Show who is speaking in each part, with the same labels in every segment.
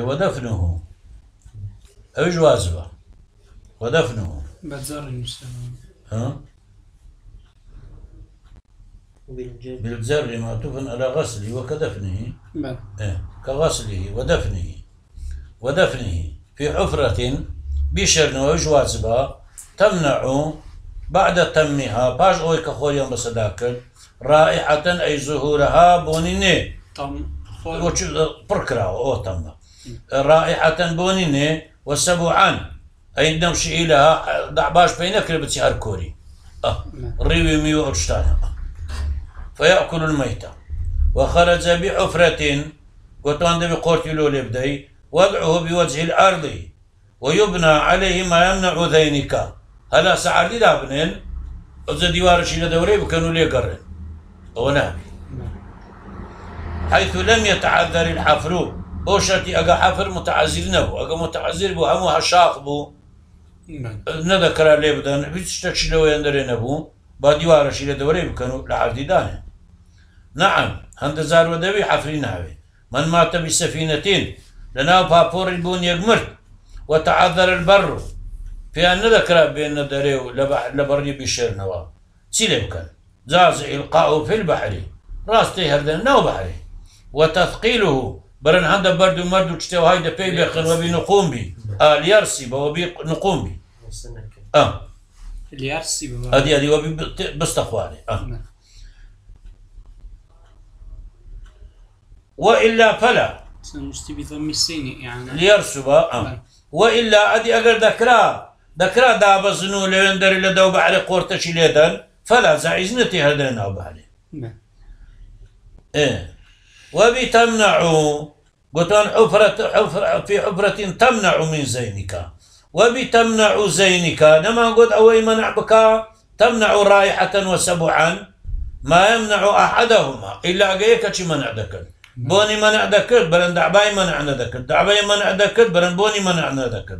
Speaker 1: ودفنه. أيش واجبه ودفنه.
Speaker 2: بتزار المسلم
Speaker 1: ها؟ بالجر معطوف على غسله وكدفنه.
Speaker 2: بل.
Speaker 1: إيه، كغسله ودفنه. ودفنه في حفرة بشر وجوازبا تمنع بعد تمها. باش اوي كخوريان بصداكل رائحة أي ظهورها بونيني. وش بركرا أو تم رائحة بونيني وسبوعان أي نمشي لها دع باش بينك لبتي هركوري أه. ريوي ميو أرشتانا. فيأكل الميتة وخرج بحفرة. وتوند بقورتي له لبدي وضعه بوجه الأرض. ويبنى عليه ما يمنع ذينك. هلا سعر لابنين إذا ديوار شيء دوري بكانوا ليه قرن. ونابي حيث لم يتعذر الحفر. بوشتي أجا حفر متعذر نبو أجا متعذر بو همو هشاق بو. نذكر لي بدن بيتشتكش لو يندري نبو بعد يوارا شيء دوري بكانوا لعبد دانه نعم هند زار ودوي حفري ناوي من مات بسفينتين لنا بابور البون يقمرت وتعذر البر. في أن نذكر بأن دريو لبح- لبري بشير نوا. سيلي بكن جاز في البحر راستي هردن نو بحري وتثقيله برن دا بي بيخن وبي نقوم بي آه ليرسي وبي نقوم بي
Speaker 3: السنة
Speaker 1: آه.
Speaker 2: اللي يرسي بابا
Speaker 1: هذه هذه وبي بت- بستخواني آه.
Speaker 2: بل.
Speaker 1: وإلا فلا.
Speaker 2: يعني.
Speaker 1: ليرسبا آه.
Speaker 2: نعم.
Speaker 1: وإلا أدي أجر ذكرى ذكرى دابا زنو ليندر إلى دو بحري قورتشي ليدن فلا زعيزنتي هدرنا أو بحري
Speaker 2: بل.
Speaker 1: وبتمنع قلتون حفرة حفرة في حفرة تمنع من زينك. وبتمنع زينك. نما قلت أوي منع بك تمنع رائحة وسبعا. ما يمنع أحدهما. إلا أجيك منع ذكر بوني منع ذكر برن دعباي منعنا ذكر دعباي منع ذكر برن بوني منعنا ذكر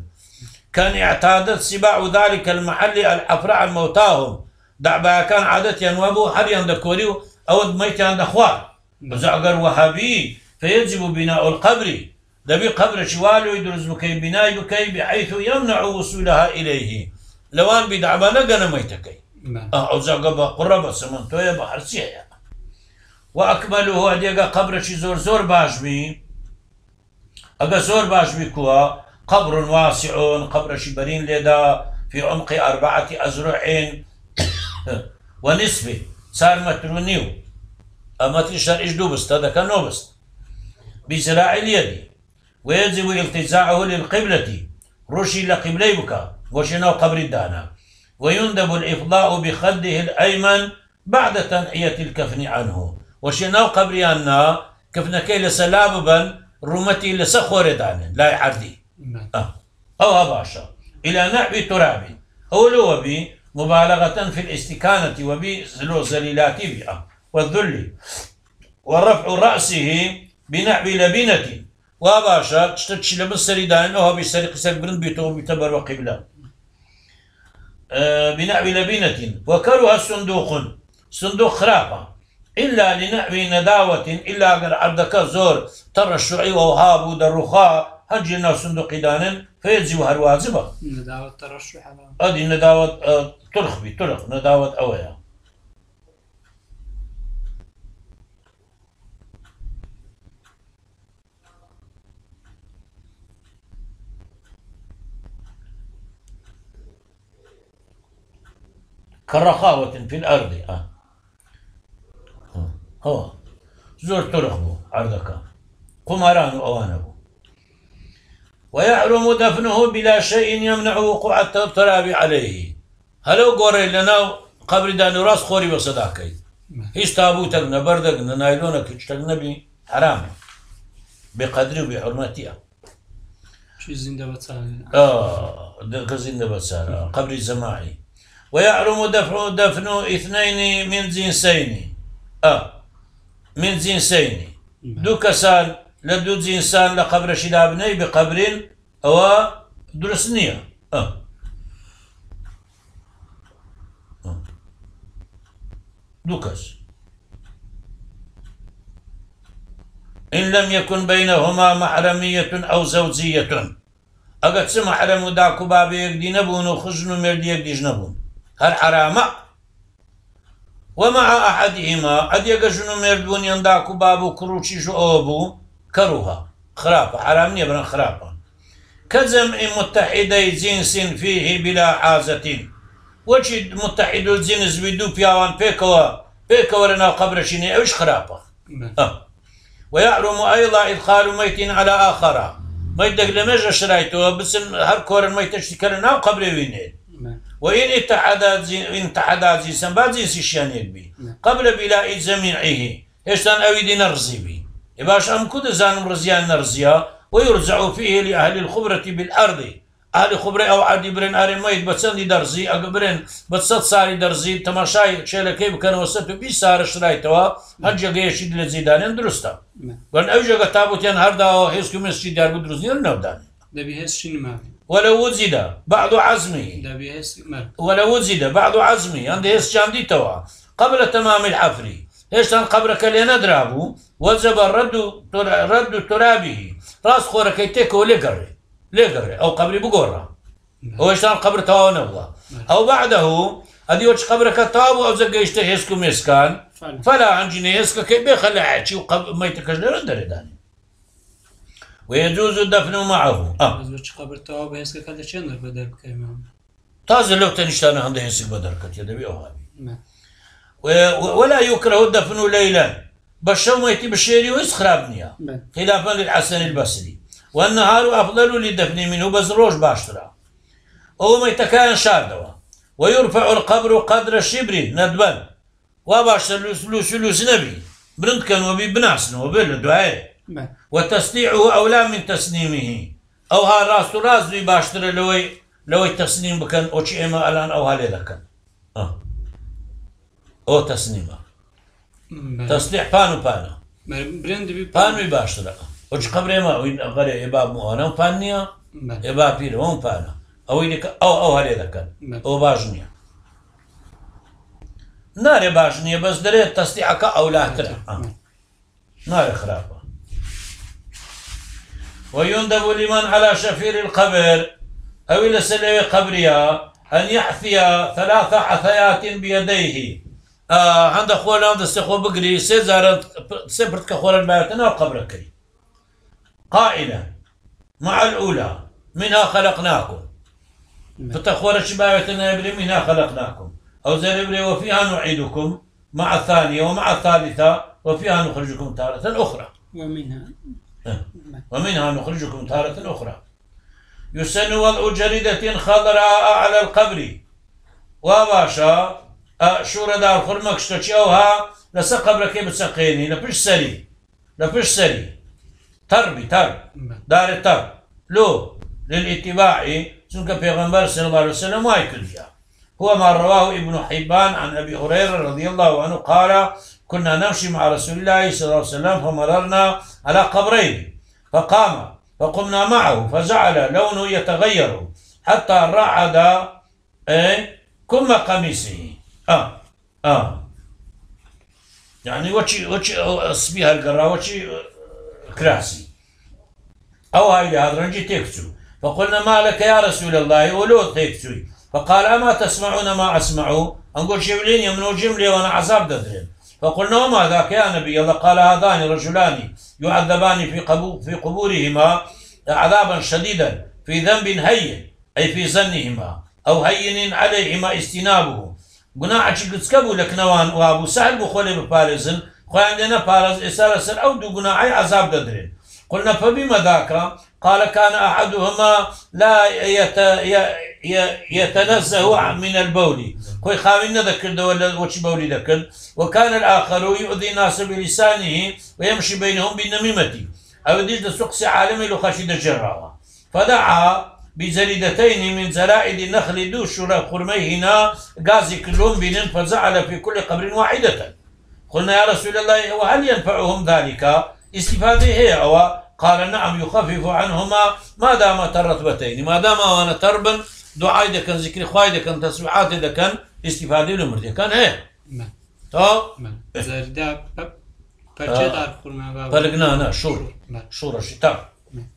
Speaker 1: كان اعتادت سباع ذلك المحل الحفر عن موتاهم دعبا كان عادة ينوبوا حد يندكوريو أو ميت عند أخوار وزعقر وهابي فيجب بناء القبر. دبي قبر شوال يدرس بكي بناء بكي بحيث يمنع وصولها إليه. لوان بدعبا لقنا ميتكي
Speaker 2: بل.
Speaker 1: أو زعقر قرب سمنتويا بحر سيحيا. وأكمله أديقا قبر شي زور زور باش بي. أجا زور باش بي كوا. قبر واسع قبر شبرين لدا في عمق أربعة أزرع. ونصف. صار مترونيو. أما تشتر إيش دوبست هذا كان نوبست بزراع اليد ويجب التزاعه للقبلة. رشي لقبليبك وشنو قبر الدانا. ويندب الإفضاء بخده الأيمن بعد تنحية الكفن عنه. وشنو قبريانا كفنا كي لسلاببا رمتي لسخور دانا. لا يحردي
Speaker 2: بل.
Speaker 1: آه. أو باشا إلى نحو تراب. أو لو مبالغة في الاستكانة وبزليلات بها والذل. ورفع رأسه بنحو لبنة وباشا تشتتش لبسري دان أو بسرق سرق برند بيتو بتبر وقبلة. آه، بنحو لبنة وكره الصندوق صندوق خرافة. إلا لنحو نداوة إلا أجر عردك زور ترشعي ووهاب درخاء هجينا صندوق دانن فيجب هروازبه
Speaker 2: نداوة الترشح على
Speaker 1: هذه نداوة آه، ترخ بي ترخ نداوة أويا. كالرخاوة في الأرض. آه. آه. هو. زور ترخ بو عردك قمران أوانبو ويحرم دفنه بلا شيء يمنع وقوع التراب عليه. هلو قوري لنا قبر دانو راس خوري بصداكي هيش تابوتك نبردك نايلونك اشتغنا حرام. بقدر وبحرمتها
Speaker 2: شو زنده بتسال
Speaker 1: آه قصدنا بسارة قبر الزماعي ويحرم دفع دفن اثنين من جنسين. آه من جنسين. دو كسان لدو جنسان لقبر شلابني بقبر أو درسنية. آه. آه. دو كس. إن لم يكن بينهما محرمية أو زوجية. أقد محرم داكو بابي يقدي نبون وخزن مردي يقديش نبون هل حرامة ومع أحدهما أد يقجن مردون ينداكو بابو كروشي شو أوبو كروها. خرافة حرام يبرن خرافة. كجمع متحدي جنس فيه بلا حازة وجد متحد الجنس بدو بياوان بيكوا بيكوا لنا قبر شيني أوش خرافة؟ أه. ويحرم أيضا إدخال ميت على آخر ميت لمجر شرايته بس هر كور الميت اشتكلنا قبر وينين وإن اتحدات إن اتحدات جنسا بعد جنس الشيان يكبي قبل بلاء جميعه إيشتان أويد نرزي بي باش أم كود زانم رزيان نرزيا ويرجع فيه لأهل الخبرة بالأرض. أهل خبرة أو عادي برين أرين ميت بتسندي درزي أقبرين بتصد ساري درزي تماشاي شيلا كيف كان وسط بي سار شرايتوا هجا جيش دل زيدان درستا. وان أوجا تابوتيان هردا هيسكو مسجد دار بدرزني نودان.
Speaker 2: دبي هس شنو ما
Speaker 1: ولو وجد بعض عزمه ولو وجد بعض عزمه عند هيس جاندي توا. قبل تمام الحفر هيش قبرك اللي ندرابو وجب الرد رد ترابه. راس خورك يتيكو لقري. لقري. أو قبري بقورة هو اشتغل قبر توا نبغى أو بعده ادي وجه قبرك تابو. أو زق يشتهيسكو مسكان.
Speaker 2: فعلا.
Speaker 1: فلا عن جنيسك كي بيخلى عشي وقبر ما يتكجلر داني. ويجوز الدفن معه. آه.
Speaker 2: از وش قبر تو به هس كذا چند بدر بكلمه
Speaker 1: تازه لو تنشتان عنده هيسك بدركت يدبي أو هابي
Speaker 2: ما
Speaker 1: و- ولا يكره الدفن ليلا بشو ما يتي بالشيري ويسخرابنيا خلافا للحسن البصري والنهار أفضل للدفن منه بس روش باشترا أو ما يتكاين شاردوا ويرفع القبر قدر الشبر ندبا وباشتر لوس لوس نبي برند كان وبي بناسن وبيل الدعاء
Speaker 2: ما
Speaker 1: وتسطيعه أولى من تسنيمه. أو ها راس راس باشتر لوي لوي تسنيم بكن أو شيء ما الآن أو هالي لكن آه. أو تسنيمه
Speaker 2: ما
Speaker 1: تصليح بانو بانو
Speaker 2: برند بي
Speaker 1: بانو باشترا وش قبري ما وين غري إباب مو أنا بانيا
Speaker 2: ما
Speaker 1: إباب بيرو مو بانا أو يدك أو أو ذكر
Speaker 2: نعم.
Speaker 1: أو باجنيا نار باجنيا بس دريت تصليحك أو لا ترى آه. نار خرافة ويندب لمن على شفير القبر أو إلى سلوي قبرها أن يحثي ثلاث حثيات بيديه. آه عند أخوان عند استخو بقري سيزارت سبرت كخوان بيتنا وقبرك. كريم قائلا مع الأولى منها خلقناكم. فتخور شبايتنا يبري منها خلقناكم. أو زي يبري وفيها نعيدكم مع الثانية ومع الثالثة وفيها نخرجكم تارة أخرى.
Speaker 2: ومنها
Speaker 1: ومنها نخرجكم تارة أخرى. يسن وضع جريدة خضراء على القبر. وباشا أه، شورة دار خرمك شتوشيوها لسا قبرك بتسقيني لبش سري. لبش سري. تربي تر
Speaker 2: ما
Speaker 1: دار التر لو للاتباع. سنك پیغمبر صلى الله عليه وسلم واي كلها هو ما رواه ابن حبان عن أبي هريرة رضي الله عنه قال كنا نمشي مع رسول الله صلى الله عليه وسلم فمررنا على قبرين فقام فقمنا معه فجعل لونه يتغير حتى رعد إيه؟ كم قميصه. آه آه. يعني وشي وشي اسبيها القرا وشي كراسي. أو هاي لهذا رنجي تكسو. فقلنا ما لك يا رسول الله؟ ولو تكسوي. فقال أما تسمعون ما أسمع؟ أنقول شبلين يمنو جملي وأنا عذاب ددرين فقلنا وما ذاك يا نبي الله؟ قال هذان رجلان يعذبان في قبو في قبورهما عذابا شديدا في ذنب هين أي في ظنهما أو هين عليهما اجتنابه قلنا عشق تسكبوا لك نوان وابو سهل بخولي ببارزن خو عندنا بارز إسالة سر أو دو قلنا عي عذاب ددرين قلنا فبما ذاك قال كان أحدهما لا. يتنزه من البول. خوي خاوين ذكر ولا وش بولي ذكر وكان الآخر يؤذي الناس بلسانه ويمشي بينهم بالنميمة. أو ديج سقس عالمي لخشد جراوة. فدعا بزريدتين من زرائد النخل دو شرى خرميهنا غازي كلهم بين فزعل في كل قبر واحدة. قلنا يا رسول الله وهل ينفعهم ذلك؟ استفادة هي أو قال نعم يخفف عنهما. ما دامت الرتبتين ما دام وأنا تربا دعاء إذا كان ذكر خواي إذا كان تسبيحات إذا كان استفادة لمرتي. كان هي
Speaker 2: ما.
Speaker 1: تو؟
Speaker 2: ما. زردا بب پەرچێ
Speaker 1: آه.
Speaker 2: دار خورما با
Speaker 1: فلق نا نا شور.
Speaker 2: بله.
Speaker 1: شور الشتاء
Speaker 2: نعم.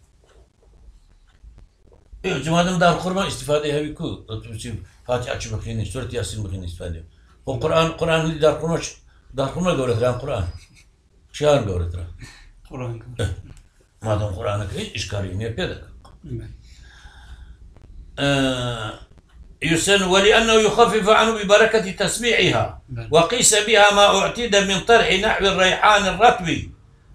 Speaker 1: إيه جماعة دار خرما استفادة هذي كو؟ تمشي فاتحة شو بخيني سورة ياسين بخيني استفادة والقرآن قرآن اللي دار خرما ش- دار خرما قولة ترى قرآن شهر قولة ترى
Speaker 2: قڕان
Speaker 1: ما دام قرآنك إيش إشكالية نير كذا
Speaker 2: بله.
Speaker 1: آه، يسن ولأنه يخفف عنه ببركة تسميعها. وقيس بها ما اعتد من طرح نحو الريحان الرطب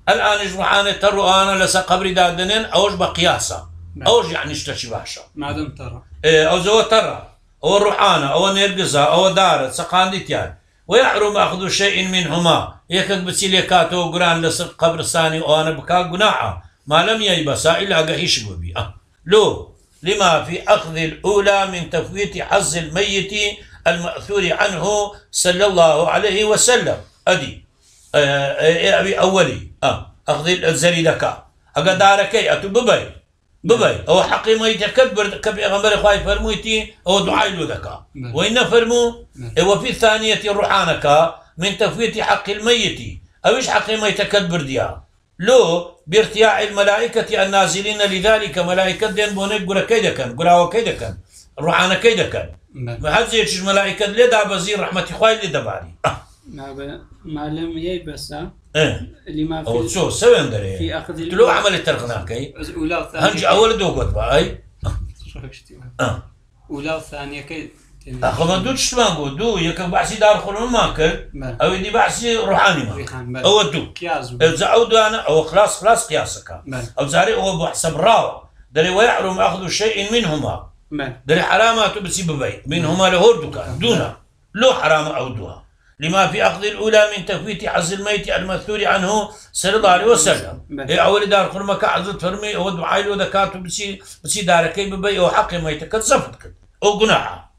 Speaker 1: الآن اجمعان ترو أنا لسا قبر دادنين أوش بقياسة. أوش يعني اشتشي باشا
Speaker 2: معدم ترى
Speaker 1: إيه، أو زو ترى أو الروحانة أو نرقزة أو دارت سقانديتيان ويحرم أخذ شيء منهما يكك بسيليكاتو قران لسر قبرستاني أو أنا بكا قناعة ما لم ييبسا إلا قهيش بي؟ أه. لو لما في أخذ الأولى من تفويت حظ الميت المأثور عنه صلى الله عليه وسلم. أدي. آه، آه، أبي أولي. أه. أخذ الزريدكا أقداركي أتو ببي. ببي. أو حقي ما يتكبر غمبر خواي فرمويتي. أو دعاء له ذكا
Speaker 2: نعم.
Speaker 1: وإن فرمو
Speaker 2: نعم.
Speaker 1: وفي الثانية روحانك من تفويت حق الميت. أو إيش حق ما يتكبر ديا؟ لو بارتياع الملائكة النازلين لذلك ملائكة دين بونيك قرأ كيدا كان قرأ وكيدا كان روحانا كيدا كان
Speaker 2: بله.
Speaker 1: ما هذا يتش ملائكة دا بزير رحمة خواي ليه دباري أه.
Speaker 2: ما لم ييبس.
Speaker 1: إيه.
Speaker 2: لما
Speaker 1: أو
Speaker 2: في
Speaker 1: شو سوي أندري.
Speaker 2: في أخذ
Speaker 1: تلو عمل الترقنا كي
Speaker 2: أولى وثانية
Speaker 1: هنجي أول بقى
Speaker 2: شرحت
Speaker 1: أه.
Speaker 2: أولى وثانية كي
Speaker 1: أخو ما دوتش ما قول دو يك بحسي دار خلون ما
Speaker 2: بله.
Speaker 1: أو يدي بحسي روحاني ما. أو دو
Speaker 2: كياز
Speaker 1: إذا عود أنا أو خلاص خلاص قياسك. أو زاري هو بحسب راو. دري ويحرم أخذ شيء منهما. دري حرامات بسي ببي منهما لهور كان. دون لو حرام أو دوها لما في أخذ الأولى من تفويت حظ الميت المذكور عنه صلى الله عليه وسلم. إيه أول دار خرمة كعزت فرمي أو دعاء له ذكاته بسي بسي داركي ببي أو حق ميت كد زفت أو
Speaker 2: بله.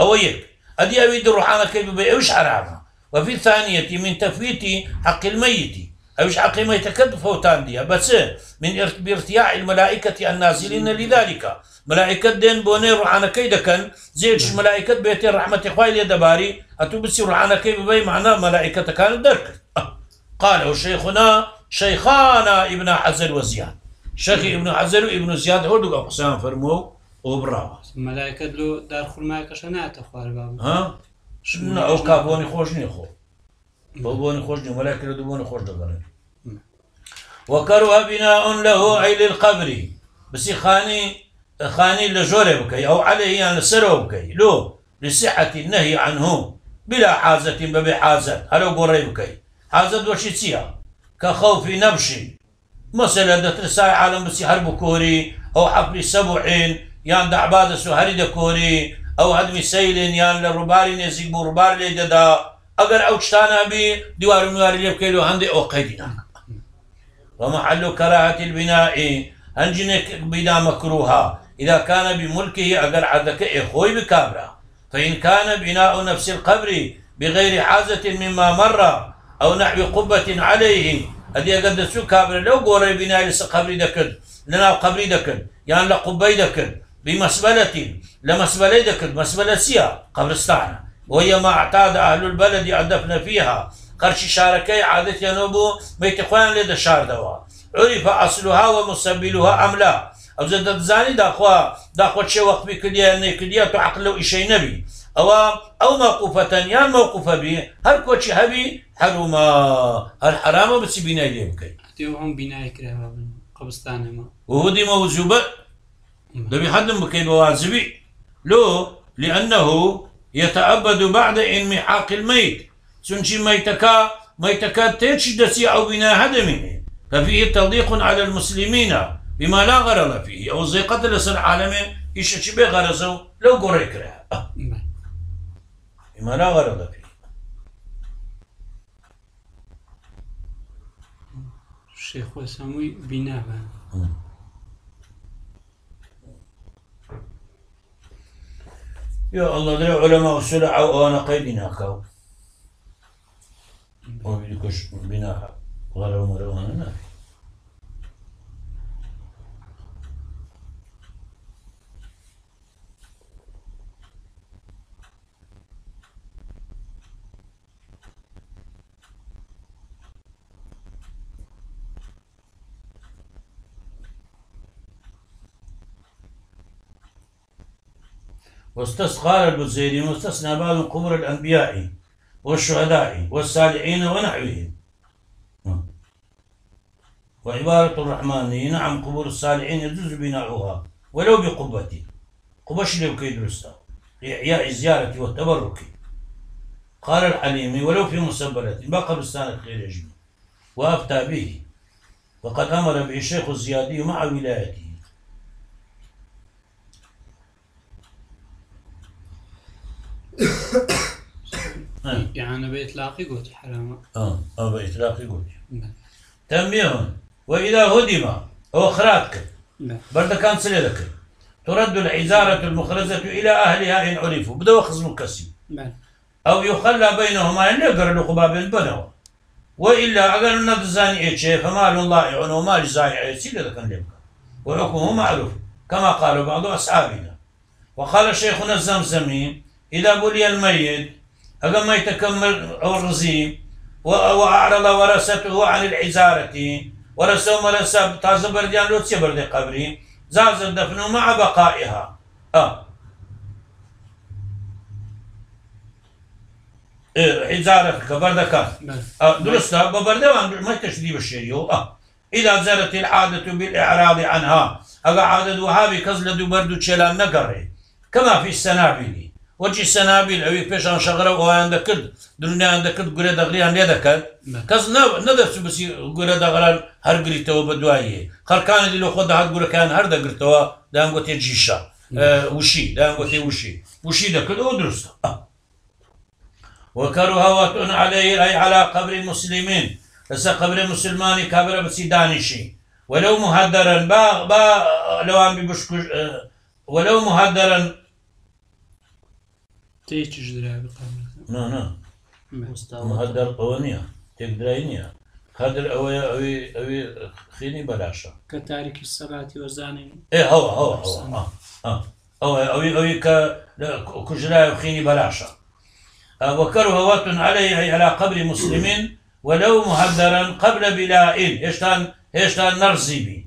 Speaker 1: أو يك أدي أبي روحانا كيف بيعوش حرامها وفي الثانية من تفويت حق الميت. أوش حق ما يتكد فوتان دي. بس من ارت- بارتياع الملائكة النازلين لذلك. ملائكة دين بوني روحانا كيدا كان زي ملائكة بيت الرحمة خوالي دباري. أتو بسي روحانا كيف بي؟ معناه ملائكة كان درك. قاله شيخنا شيخانا ابن حزر وزياد. شيخ ابن حزر وابن زياد هو دوغا قسام فرمو وبراوة.
Speaker 2: ملائكة لو دار خورما كشنات أخوار بابا
Speaker 1: ها؟ شنو أو كابوني خوش نيخو بوني خوش ني ولكن لو بوني خوش دغري وكره بناء له أي للقبر بس خاني خاني لجوري بكي أو عليه يعني سرو بكي لو لصحة النهي عنه بلا حازة ببحازة هلو قري بكي حازة وشي تسيها كخوف نبش مثلا ده ترساي عالم بس حرب كوري أو حفل سبع يان دعباد سهري دكوري أو هدم سيل يان لرباري نزيق بربار لي ددا أجر أوشتانا بي دوار مواري لي بكيلو هندي أو قيدنا ومحل كراهة البناء هنجنك بنا مكروها. إذا كان بملكه أجر عدك إخوي بكابرا. فإن كان بناء نفس القبر بغير حاجة مما مر أو نحو قبة عليه هذه قد سو كابرا لو قوري بناء لس قبر دكن لنا قبر دكن يعني لقبي دكن. بمسبلة لمسبلة دكن مسبلة سيا قبرستان وهي ما اعتاد أهل البلد الدفن فيها. قرش شاركي عادة ينوبو بيت خوان لدى شار دوا. عرف أصلها ومسبلها أم لا. أو زاد تزاني داخوا داخوا شي وقت بكليا أن كليا تعقل له إشي نبي. أو أو موقوفة يا موقوفة به هل كوتشي هبي حرما هل حرام بس بنا يمكن.
Speaker 2: تيوهم بناء كره بابا قبستان ما.
Speaker 1: وهو دي موجوبة ده بحد بكي بواجبي لو لأنه يتأبد بعد انمحاق الميت. سنشي ميتكا ميتكا تيتش دسي أو بناء هدمه. ففيه تضييق على المسلمين بما لا غرض فيه. أو زي قتل سن عالمه إيش شبه غرزه؟ لو قريك راه
Speaker 2: بله.
Speaker 1: بما لا غرض فيه.
Speaker 2: الشيخ وسامي بناء.
Speaker 1: يا الله ده علماء السلع أو أنا قيدنا كاو. وبيدكش بناء غير مروانا نافي واستسقى البزيري واستثنى بعض قبور الأنبياء والشهداء والصالحين ونحوهم. وعبارة الرحمن نعم قبور الصالحين يجوز بناؤها ولو بقبة قبش لو كيدرسها لإحياء الزيارة والتبرك قال الحليمي ولو في مسبلة بقى بستان الخير يجمع وأفتى به. وقد أمر به الشيخ الزيادي مع ولايته آه.
Speaker 2: يعني بإطلاقي قلت حرام
Speaker 1: آه آه بإطلاق
Speaker 2: لا
Speaker 1: تنبيه. وإذا هدم أو أخراتك
Speaker 2: لا
Speaker 1: برد كان سليلك ترد العزارة المخرزة إلى أهلها إن عرفوا. بدو أخذ مكسي
Speaker 2: لا
Speaker 1: أو يخلى بينهما إن يقر لقباب بنوا وإلا أقل النظر زاني إيشي فمال ضائع ومال زائع إذا كان لبك وحكمه معروف كما قال بعض أصحابنا. وقال شيخنا الزمزمي إذا بلي الميت أقل ما يتكمل الرزيم وأعرض ورثته عن العزارة ورثه ورثة تازه برديان لو تسي برد قبري زاز الدفن مع بقائها. آه. إيه، عزارتك بردكان
Speaker 2: لا
Speaker 1: آه، درسته ببردوان ما تشديد الشيء آه. إذا زالت العادة بالإعراض عنها أقا عادة وهابي كزلد بردو تشيلان نقري. كما في السنابل وجه السنابل أو يكفيش عن شغرة وعند كد دنيا عند كد قرية دغريان ليدا كد
Speaker 2: نعم.
Speaker 1: كز ندرس بس قرية دغران هر قريتوا بدوايه خركان اللي لو خد هاد قرية كان هر دقرتوا دام قوتي جيشا آه وشي دام قوتي وشي وشي دا كد ودرسته آه. وكرهوة عليه أي على قبر المسلمين بس قبر مسلمان كبر بس دانشي ولو مهدرا با با لو عم بيبشكش آه، ولو مهدرا أوي أوي أوي خيني بلاشا
Speaker 2: كتارك الصلاة وزاني.
Speaker 1: إيه هو هو هو. آه آه. هو أوي أوي ك لا، كجلا خيني بلاشا آه، وكرهوة عليه أي على قبر مسلم ولو مهدرا قبل بلاء يشتان يشتان نرزي بي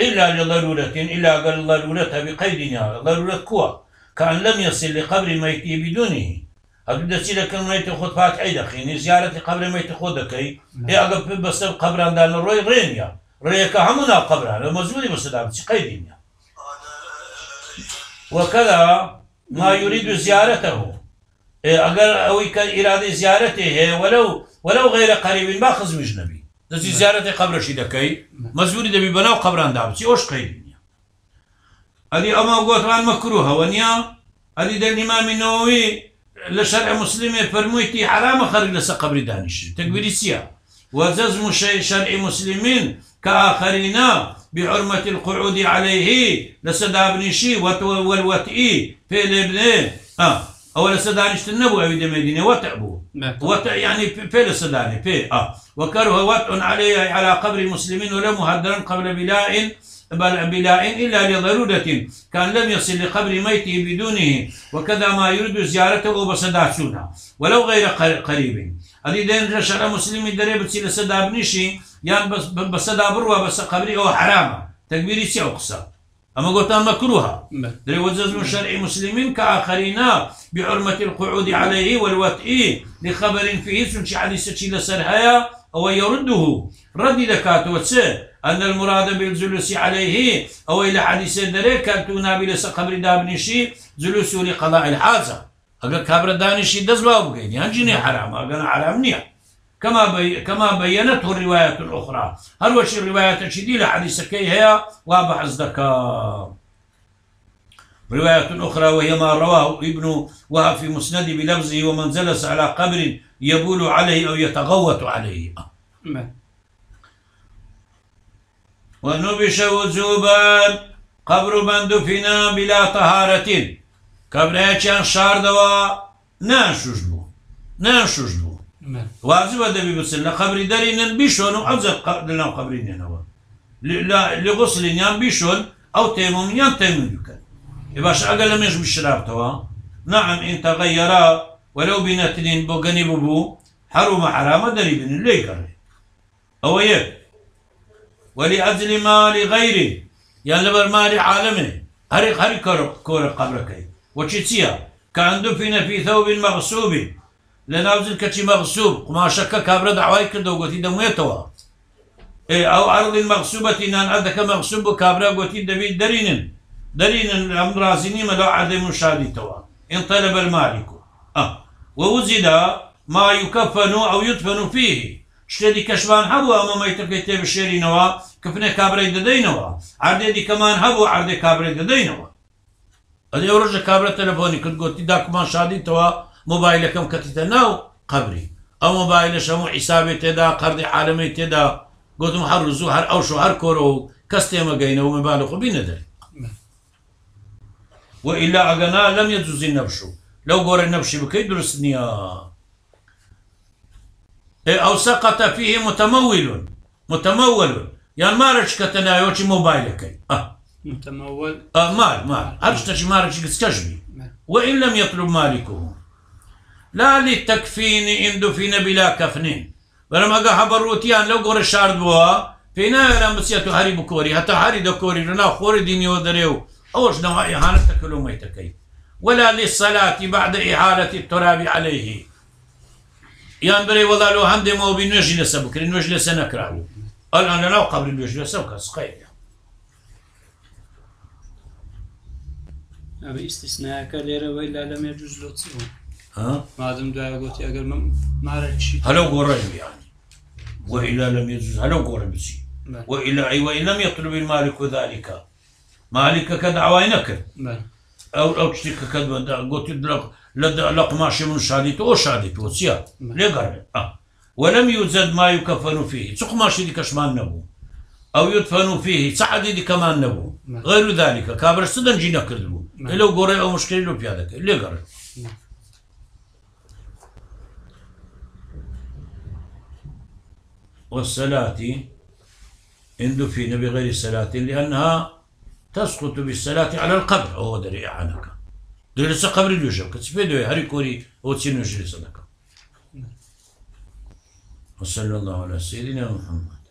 Speaker 1: إلا لضرورة إلا قال ضرورتها بقيد يا ضرورة كوا كأن لم يصل لقبر ميته بدونه. أقول دسي لك الميت خود فات عيد خيني زيارة قبر ميت خودك أي إيه أقول بس قبر عندنا الروي غين يا ريك همنا قبر مزولي بس دام قيد يا وكذا ما يريد زيارته أقل أو إرادة زيارته هي ولو ولو غير قريب ما خز مجنبي دزي زيارة قبر شي دكي مزوري دبي بناو قبران دام سي اوش قيد هذه أما قوت عن مكروهة ونيا هذه ده الإمام النووي لشرع مسلم فرمويتي حرام خرج لسا قبر دانش تكبير سيا وززم شيء شرع مسلمين كآخرين بحرمة القعود عليه لسدابنشي والوتئي في الابن آه أو لسدانش تنبو أبي دمدينة وتعبو
Speaker 2: لا
Speaker 1: وت يعني في السوداني في آه وكره وطء عليه على قبر المسلمين ولم مهدرا قبل بلاء بل بلاء إلا لضرورة. كان لم يصل لقبر ميته بدونه وكذا ما يريد زيارته بصداتنا ولو غير قر- قريب. هذه دين شرع مسلم دري بتصير سدا بنشي يعني بصدا بروا بس قبري أو حرام تكبيري سي اقصى أما قلت مكروهه
Speaker 2: لا
Speaker 1: دري وزز من شرع مسلمين كآخرين بحرمة القعود عليه والوتء لخبر فيه سنش حديث شيل سرهايا أو يرده. رد دكات وتسه أن المراد بالجلوس عليه أو إلى حديث دري كان تنابل قبر دابنشي جلوس لقضاء الحاجة. أقول كابر دانشي دزوا بقين يعني حرام أقول حرام نية كما بي كما بينته الروايات الأخرى. هل وش الروايات الشديدة؟ حديث كي هي؟ واضح الذكاء رواية أخرى وهي ما رواه ابن وهب في مسند بلفظه ومن جلس على قبر يبول عليه أو يتغوط عليه. ونبش وجوبا قبر من دفن بلا طهارة قبر هيك شار دوا نانشوش بو نانشوش بو.
Speaker 2: لا
Speaker 1: واجب دبي بس قبر دارين بيشون وعزب لنا قبرين هنا لغسل يان بيشون أو تيمم يان تيمم يمكن باش أقل مش بالشراب توا. نعم إن تغيرا ولو بنتن بوغني بو حرم حرام دري بن اللي أو يك ولأجل ما لغيره يعني لبر مال عالمه هري هري كور قبرك تسيا كان دفن في ثوب مغصوب لناوزن كشي مغصوب. وما شك كابرا دعواي كردو قوتي دمويتوا. إيه أو أرض مغصوبة نان عندك مغصوب كابرا قوتي دبي درين درين الأمرازيني مدو عدم شادي توا إن طلب المالك أه. ووزد ما يكفن أو يدفن فيه. شتێدی کەشمان هەبوو ئەمە مەیتەکەی تێ بشێرینەوە کفنێ کابرای دەدەینەوە. عردێدی کەمان هەبوو عردێ کابرای دەدەینەوە. ئەدێ ڕۆژە کابرە تەلەفۆنی کرد گوتی داکمان شادیتەوە مۆبایلەکەم کەتیتە ناو قبری. ئەو مۆبایلش هەموو حیسابێت تێدا قەردی عالمی تێدا. گوتم هەر ڕزوو هەر ئەوش هەر کۆرە و کەس تێمەگەینەوە مەبالە خۆ بینە دەری. وإلا أغنى لم يجوز النبش لو قول النبش بكي درس نيا أو سقط فيه متمول متمول يعني ما رش كتنا يوشي موبايلك آه.
Speaker 2: متمول
Speaker 1: آه مال مال هرش تشي ما رش كشبي وإن لم يطلب مالكه لا للتكفين إن دفن بلا كفن ولما قا حبروتيان لو قول الشارد بوا فينا يلا مسيتو هاري بكوري حتى هاري دكوري رنا خوري دينيو دريو أوش نوع إهانة تكلو ميتكي ولا للصلاة بعد إحالة التراب عليه یان بەێ وەڵا لۆ هەندێمەوە بی نوێژی لەسە بکرین نوێژ لەسە نەکراوە ئەلان لە ناو قبل نوێژ لەسە و کەس خەیە
Speaker 2: ئەبە ئیسtisناەکە لێرەوەی لا لەم جوز لۆ چ بوو
Speaker 1: ها
Speaker 2: مادم دوایە گوتی ئەگەر مارە چی
Speaker 1: هلو قرر يعني. وإلا لم يجوز هلو قرر بسي وإلا أي وإن لم يطلب المالك ذلك. مالك كدعوى نكر أو أو تشتك كدوى قلت لك لقماش من شادي تو شادي تو سيا لقر آه ولم يوجد ما يكفن فيه سقماش دي كشمان نبو أو يدفن فيه سعد دي كمان نبو غير ذلك كابر سدن جينا كردبو لو قرأ أو مشكلة لو بيادك لقر والصلاة إن دفن بغير صلاة لأنها تسقط بالصلاة على القبر. هو دري عنك درس قبر الوجه كتسبي دوي هاري كوري أو تسينو جري صدقه وصلى الله على سيدنا محمد.